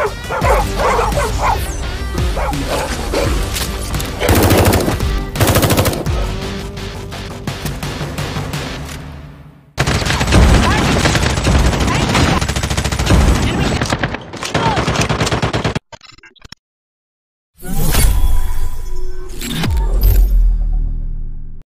Ha ha!